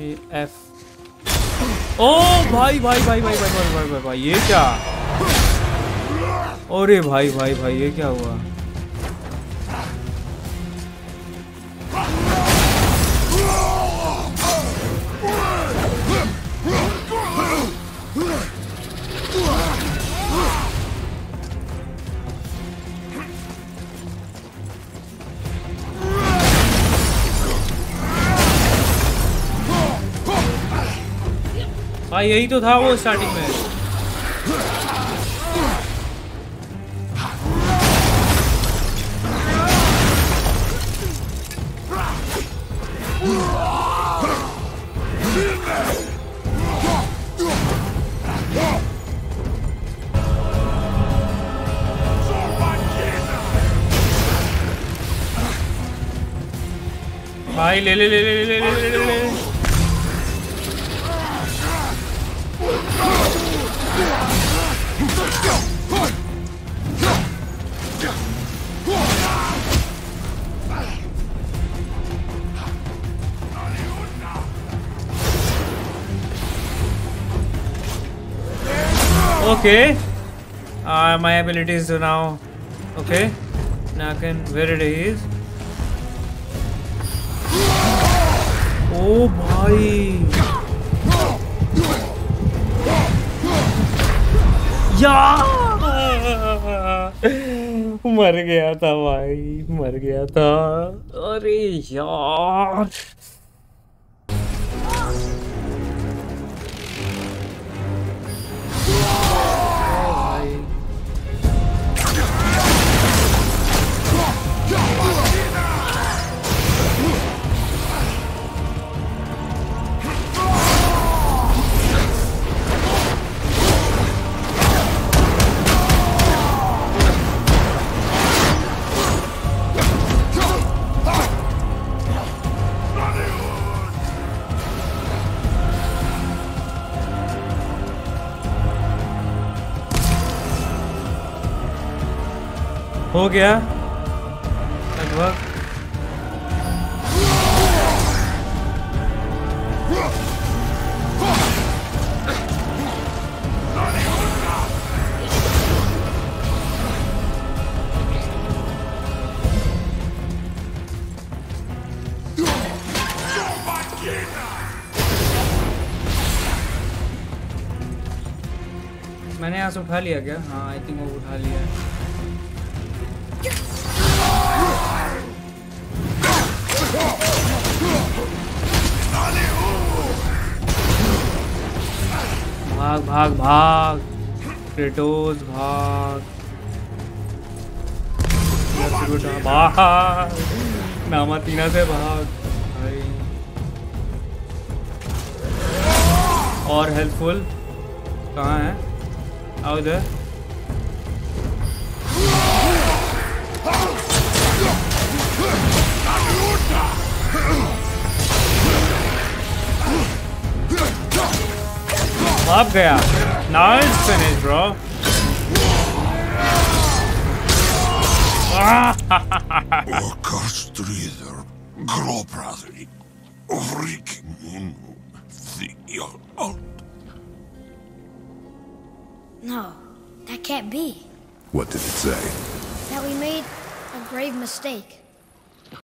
F O भाई भाई भाई भाई भाई भाई भाई भाई भाई, ये क्या? अरे भाई भाई भाई, ये क्या हुआ? भाई यही तो था वो स्टार्टिंग में। भाई ले ले ले ले ले ले ले ले ले। Okay. Uh, my abilities are now okay. Now I can where it is. Oh भाई यार मर गया था भाई मर गया था। अरे यार। हो गया। लगभग। मैंने यहाँ से उठा लिया क्या? हाँ आई थिंक वो उठा लिया है। भाग भाग भाग। क्रेटोस भाग। भाग। नामा तीना से भाग। भाई। और हेल्पफुल कहाँ है? आओ इधर। भाग गया nice finish bro Orkestrider, gråprater, vriking, No, that can't be. What did it say? That we made a grave mistake.